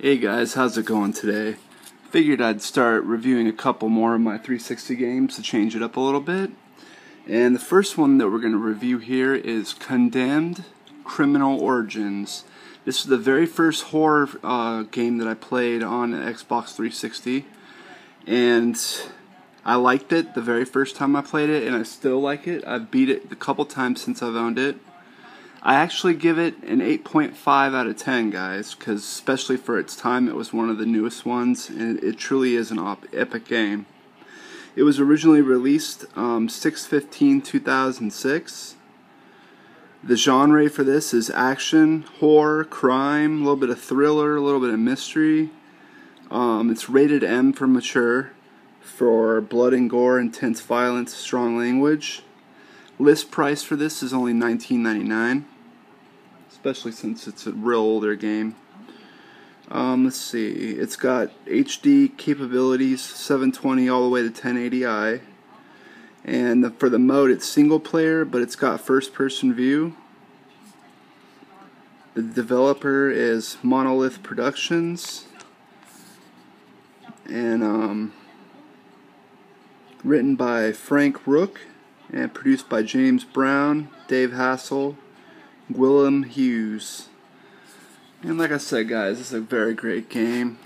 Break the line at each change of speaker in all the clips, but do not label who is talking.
Hey guys, how's it going today? Figured I'd start reviewing a couple more of my 360 games to change it up a little bit. And the first one that we're going to review here is Condemned Criminal Origins. This is the very first horror uh, game that I played on Xbox 360. And I liked it the very first time I played it, and I still like it. I've beat it a couple times since I've owned it. I actually give it an 8.5 out of 10, guys, because especially for its time, it was one of the newest ones, and it truly is an epic game. It was originally released um, 6 2006. The genre for this is action, horror, crime, a little bit of thriller, a little bit of mystery. Um, it's rated M for mature, for blood and gore, intense violence, strong language. List price for this is only $19.99, especially since it's a real older game. Um, let's see, it's got HD capabilities, 720 all the way to 1080i. And the, for the mode, it's single player, but it's got first person view. The developer is Monolith Productions. And um, written by Frank Rooke and produced by James Brown, Dave Hasle, Gwilym Hughes. And like I said, guys, is a very great game.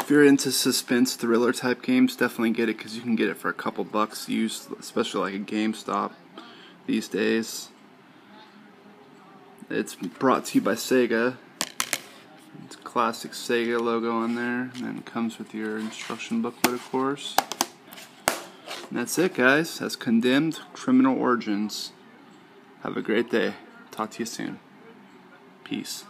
If you're into suspense thriller type games, definitely get it because you can get it for a couple bucks used, especially like a GameStop these days. It's brought to you by Sega. It's classic Sega logo on there, and it comes with your instruction booklet, of course. And that's it, guys. That's Condemned Criminal Origins. Have a great day. Talk to you soon. Peace.